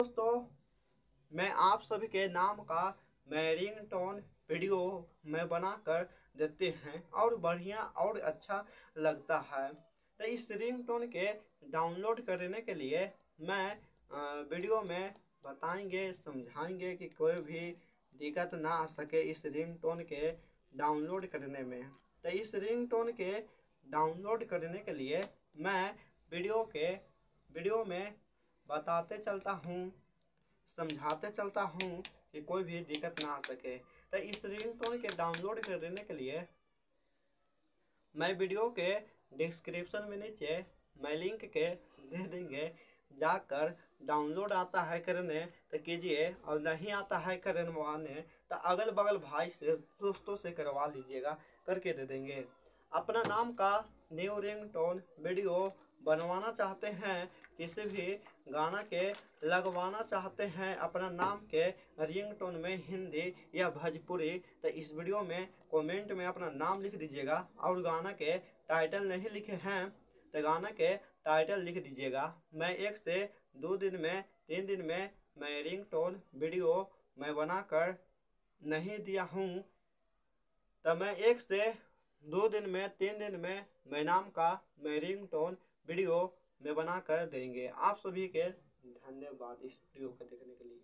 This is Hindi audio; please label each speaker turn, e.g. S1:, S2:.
S1: दोस्तों, मैं आप सभी के नाम का मैं रिंग टोन वीडियो में बना कर देते हैं और बढ़िया और अच्छा लगता है। तो इस रिंग टोन के डाउनलोड करने के लिए मैं वीडियो में बताएँगे, समझाएँगे कि कोई भी दिक्कत ना आ सके इस रिंग टोन के डाउनलोड करने में। तो इस रिंग टोन के डाउनलोड करने के लिए मैं वीडियो के, वीडियो में बताते चलता हूँ, समझाते चलता हूँ कि कोई भी दिक्कत ना आ सके। तो इस रिंगटोन के डाउनलोड करने के लिए मैं वीडियो के डिस्क्रिप्शन में नीचे मैं लिंक के दे देंगे। जाकर डाउनलोड आता है करने तो कीजिए। और नहीं आता है करवाने तो अगल बगल भाई से, दोस्तों से करवा लीजिएगा, करके दे देंगे। अपना नाम का न्यू रिंग टोन वीडियो बनवाना चाहते हैं, किसी भी गाना के लगवाना चाहते हैं, अपना नाम के रिंग टोन में हिंदी या भोजपुरी तो इस वीडियो में कमेंट में अपना नाम लिख दीजिएगा और गाना के टाइटल नहीं लिखे हैं तो गाना के टाइटल लिख दीजिएगा। मैं एक से दो दिन में, तीन दिन में मैं रिंग टोन वीडियो मैं बनाकर नहीं दिया हूँ तो मैं एक से दो दिन में, तीन दिन में मैं नाम का मैं रिंग टोन वीडियो में बना कर देंगे। आप सभी के धन्यवाद इस वीडियो को देखने के लिए।